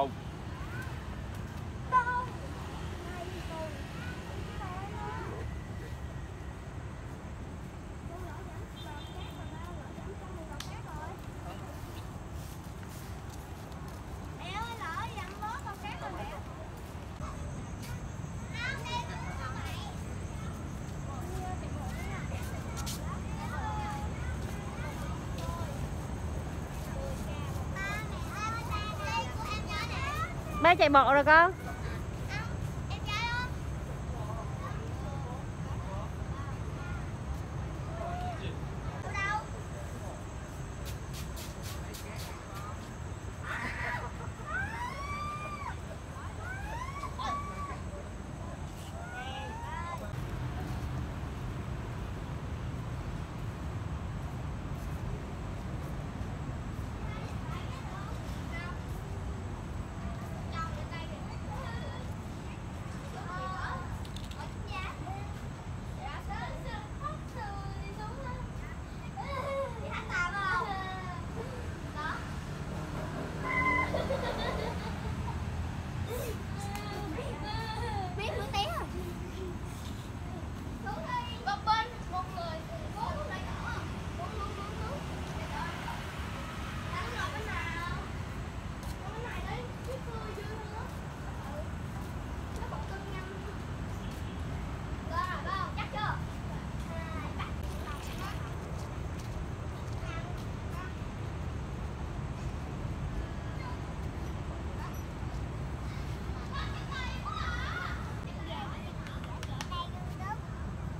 Công Bé chạy bộ rồi con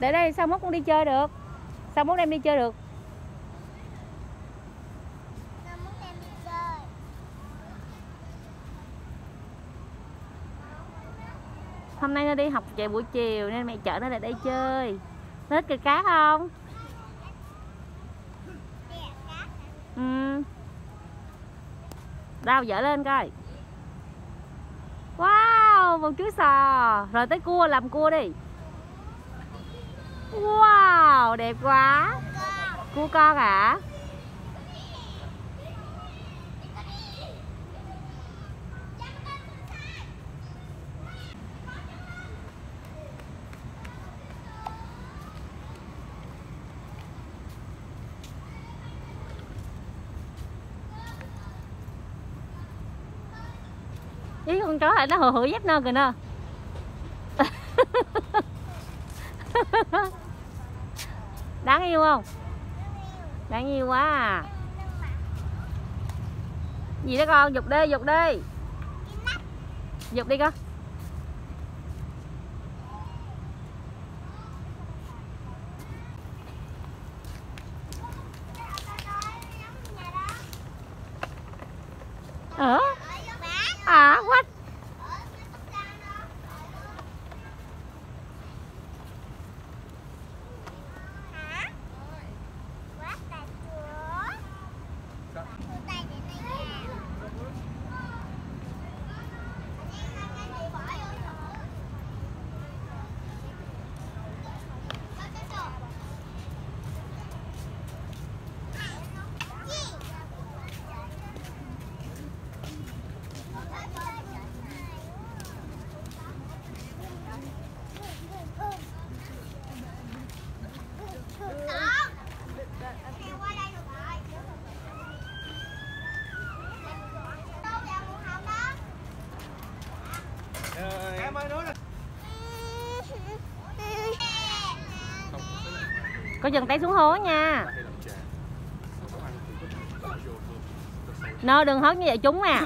Để đây sao mốt con đi chơi được? Sao mốt em đi chơi được? Hôm nay nó đi học chạy buổi chiều Nên mẹ chở nó lại đây chơi. Nó thích kịch cát không? Ừ. Đâu dở lên coi. Wow Một chú sò. Rồi tới cua làm cua đi Wow, đẹp quá Cua con hả? Ý con chó này nó hừ hừ dép nơ kìa nơ. Đáng yêu không? Đáng yêu quá à. Gì đó con, dục đi, dục đi. Dục đi con Ờ À, what? Em ơi nữa nè có dừng tay xuống hố nha. Nơ đừng hớt như vậy chúng à.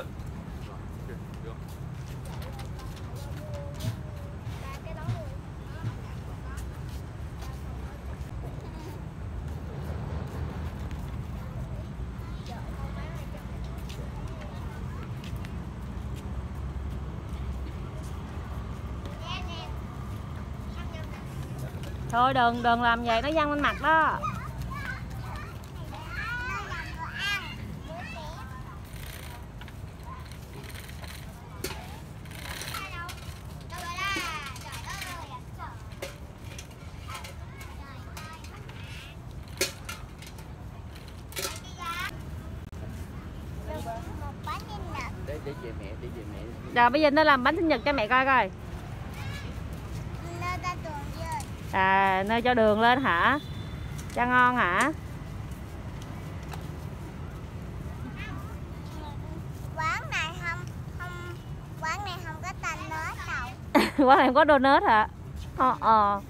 thôi đừng đừng làm vậy nó văng lên mặt đó. Rồi bây giờ nó làm bánh sinh nhật cho mẹ coi coi. Nơi cho đường lên hả? Cho ngon hả? Quán này không không quán này không có tên nết đâu. Quán này không có donut hả? Ờ ờ.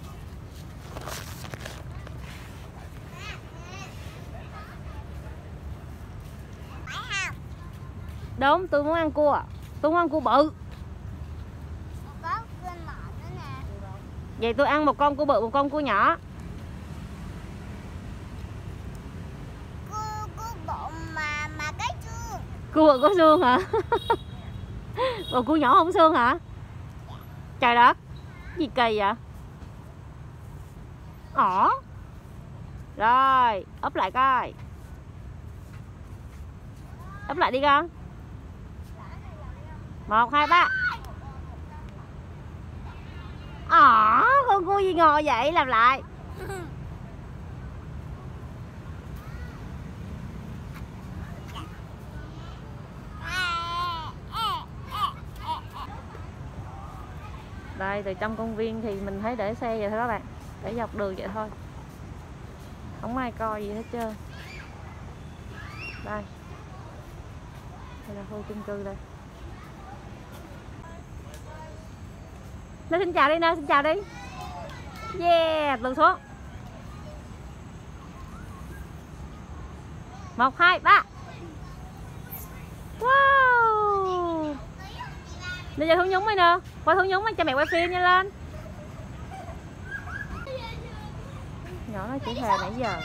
Đúng tôi muốn ăn cua. Tôi muốn ăn cua bự có quên mọn nữa nè Vậy tôi ăn một con cua bự một con cua nhỏ. Mà mà cái Cua bự có xương hả? Còn cua nhỏ không xương hả? Trời đất. Gì kỳ vậy? Ỏ Rồi ấp lại coi. Ấp lại đi con. Một hai ba Ỏ con cua gì ngồi vậy? Làm lại. Đây, từ trong công viên thì mình thấy để xe vậy thôi các bạn. Để dọc đường vậy thôi. Không ai coi gì hết trơn. Đây. Đây là khu chung cư đây. Nó xin chào đi nè xin chào đi. Yeah lần xuống. Một, hai, ba. Wow. Nè giờ Thu Nhúng mày nè. Qua Thu Nhúng mày, cho mẹ quay phim nha lên. Nhỏ nó chỉ thề nãy giờ.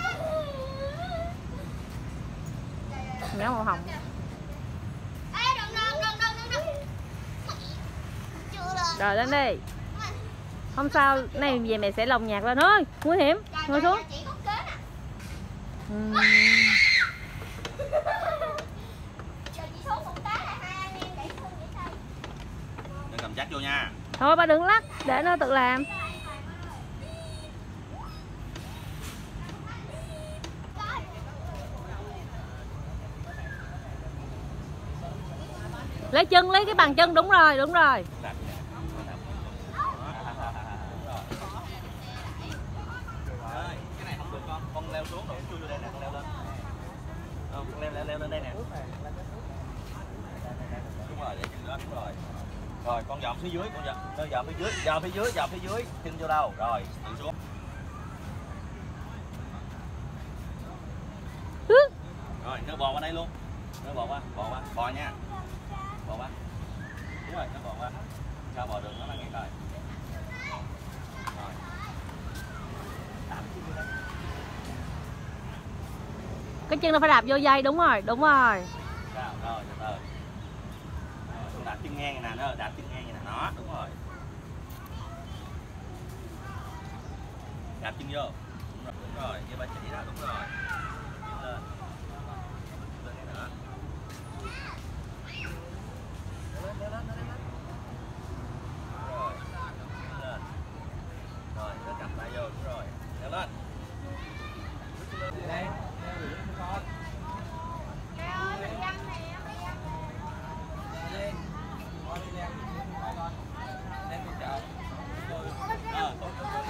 Nhỏ màu hồng. Rồi lên đi. Không sao Này về mẹ sẽ lồng nhạc lên thôi. Nguy hiểm Ngồi xuống. Đừng cầm chắc vô nha. Thôi ba đừng lắc Để nó tự làm. Lấy chân lấy cái bàn chân đúng rồi đúng rồi. Ơi, lên đây nè. Đúng rồi, để chân đó đúng rồi. Rồi, con dòm phía dưới, con dòm nó dòm phía dưới, dòm phía dưới, dòm phía dưới, chân vô đâu. Rồi tự xuống. Rồi, nó bò qua đây luôn. Nó bò qua bò qua, bò nha. Bò qua. Đúng rồi, nó bò qua. Sao bò được? Nó đang ngay rồi. Rồi. Đạp chân vô đây. Cái chân nó phải đạp vô dây đúng rồi đúng rồi Rồi. Rồi, đạp chân ngang này nè, nó đạp chân ngang này nè, nó, đúng rồi. Đạp chân vô. Đúng rồi, như ba chỉ đó, đúng rồi. Lên. Lên cái nữa. Lên, lên, lên. Rồi, lên. Rồi, nó cặp lại vô, đúng rồi. Leo lên. Đây,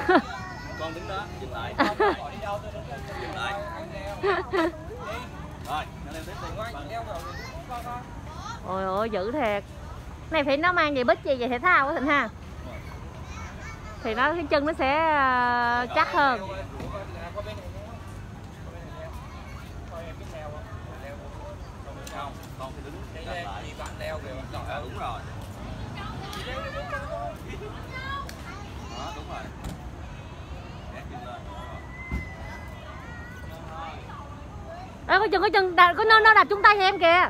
Ờ, con đứng đó dừng lại. Dừng lại. Rồi nó leo tiếp đi. Ôi ôi dữ thiệt. Này phải nó mang giày bích gì giày thể thao của Thịnh ha. Thì nó cái chân nó sẽ ờ, chắc hơn. không? Con phải đứng cái lại. đi bạn leo kìa ờ đúng rồi. Đó đúng rồi Gác chân lên, đúng rồi. Đó có chừng có chừng. Đạp, có nó nó đạp chung tay thì em kìa.